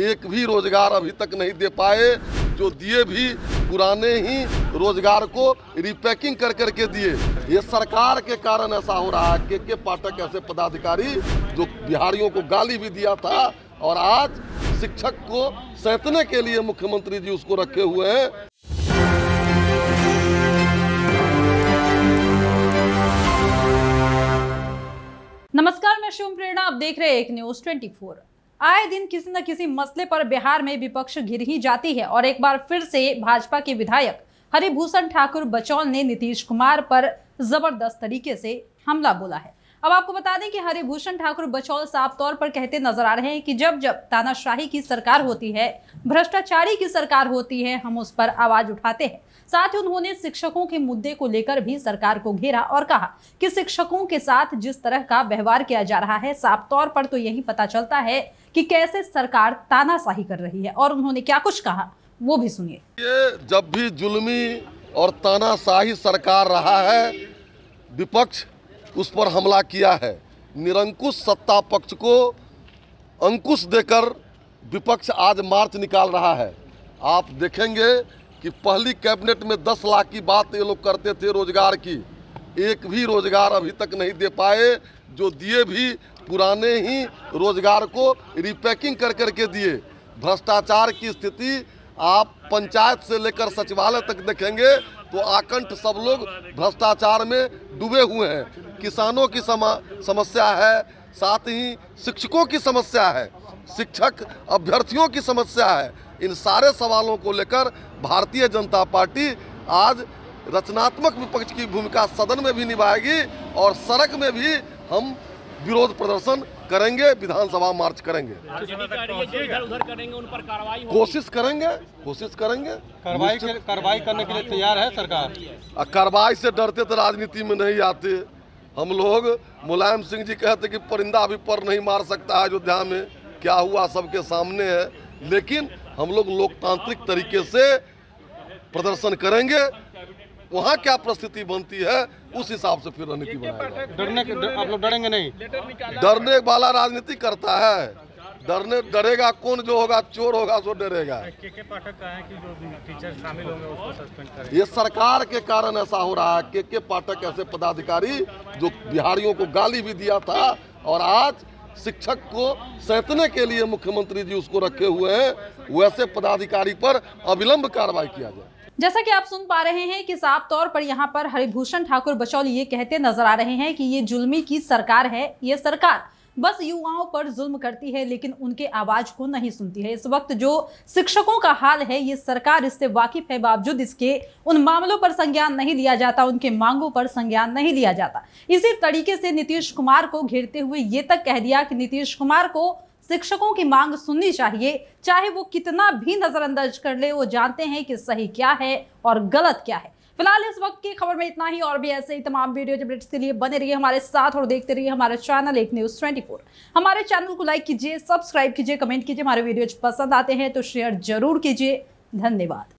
एक भी रोज़गार अभी तक नहीं दे पाए, जो दिए भी पुराने ही रोज़गार को रिपैकिंग कर करके दिए। ये सरकार के कारण ऐसा हो रहा है, के के पाठक ऐसे पदाधिकारी जो बिहारियों को गाली भी दिया था, और आज शिक्षक को सैतने के लिए मुख्यमंत्री जी उसको रखे हुए हैं। नमस्कार, मैं शिवम प्रेरणा, आप देख रहे हैं एक न्यूज़ 24 आए दिन किसी न किसी मसले पर बिहार में विपक्ष घिर ही जाती है और एक बार फिर से भाजपा के विधायक हरिभूषण ठाकुर बचौल ने नीतीश कुमार पर ज़बरदस्त तरीके से हमला बोला है। अब आपको बता दें कि हरिभूषण ठाकुर बचौल साफ़ तौर पर कहते नज़र आ रहे हैं कि जब जब तानाशाही की सरकार होती है, भ्रष्टाचारी की सरकार होती है, हम उस पर आवाज़ उठाते हैं। साथ ही उन्होंने शिक्षकों के मुद्दे को लेकर भी सरकार को घेरा और कहा कि शिक्षकों के साथ जिस तरह का व्यवहार किया जा रहा है, साफ़ तौर पर तो यही पता चलता है कि कैसे सरकार तानाशाही कर रही है और उन्होंने क्या कुछ कहा, वो भी सुनिए। जब भी जुलमी और तानाशाही सरकार रहा है, विपक्ष उस पर हमला किया है। निरंकुश सत्ता पक्ष को अंकुश देकर विपक्ष आज मार्च निकाल रहा है। आप देखेंगे कि पहली कैबिनेट में 10 लाख की बात ये लोग करते थे रोज़गार की। एक भी रोज़गार अभी तक नहीं दे पाए, जो दिए भी पुराने ही रोज़गार को रिपैकिंग कर करके दिए। भ्रष्टाचार की स्थिति आप पंचायत से लेकर सचिवालय तक देखेंगे तो आकंठ सब लोग भ्रष्टाचार में डूबे हुए हैं। किसानों की समा समस्या है साथ ही शिक्षकों की समस्या है शिक्षक अभ्यर्थियों की समस्या है। इन सारे सवालों को लेकर भारतीय जनता पार्टी आज रचनात्मक विपक्ष की भूमिका सदन में भी निभाएगी और सड़क में भी हम विरोध प्रदर्शन करेंगे विधानसभा मार्च करेंगे। कोशिश करेंगे कोशिश करेंगे। कार्रवाई कार्रवाई करने के लिए तैयार है सरकार? कार्रवाई से डरते तो राजनीति में नहीं आते। हम लोग मुलायम सिंह जी कहते कि परिंदा भी पर नहीं मार सकता है अयोध्या में। क्या हुआ सबके सामने है। लेकिन हम लोग लोकतांत्रिक तरीके से प्रदर्शन करेंगे। वहाँ क्या परिस्थिति बनती है उस हिसाब से फिर रणनीति बनाएगा डरने के आप लोग डरेंगे नहीं। डरने वाला राजनीति करता है। डरने डरेगा कौन जो होगा चोर होगा सो डरेगा। के के पाठक का है कि जो टीचर शामिल होंगे उसको सस्पेंड करें? ये सरकार के कारण ऐसा हो रहा है। के के पाठक ऐसे पदाधिकारी जो बिहारियों को गाली भी दिया था और आज शिक्षक को सैतने के लिए मुख्यमंत्री जी उसको रखे हुए हैं वैसे पदाधिकारी पर अविलंब कार्रवाई किया जाए। जैसा कि आप सुन पा रहे हैं कि साफ़ तौर पर यहाँ पर हरिभूषण ठाकुर बचौल ये कहते नज़र आ रहे हैं कि ये जुल्मी की सरकार है ये सरकार। बस युवाओं पर जुल्म करती है, लेकिन उनके आवाज़ को नहीं सुनती है। इस वक्त जो शिक्षकों का हाल है, ये सरकार इससे वाकिफ है, बावजूद इसके उन मामलों पर संज्ञान नहीं लिया जाता, उनके मांगों पर संज्ञान नहीं लिया जाता। इसी तरीके से नीतीश कुमार को घेरते हुए ये तक कह दिया कि नीतीश कुमार को शिक्षकों की मांग सुननी चाहिए, चाहे वो कितना भी नजरअंदाज कर ले, वो जानते हैं कि सही क्या है और गलत क्या है। फ़िलहाल इस वक्त की खबर में इतना ही, और भी ऐसे ही तमाम वीडियो अपडेट्स के लिए बने रहिए हमारे साथ और देखते रहिए हमारा चैनल एक न्यूज़ 24 हमारे चैनल को लाइक कीजिए, सब्सक्राइब कीजिए, कमेंट कीजिए, हमारे वीडियो पसंद आते हैं तो शेयर ज़रूर कीजिए। धन्यवाद।